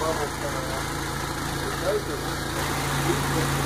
bubbles coming out.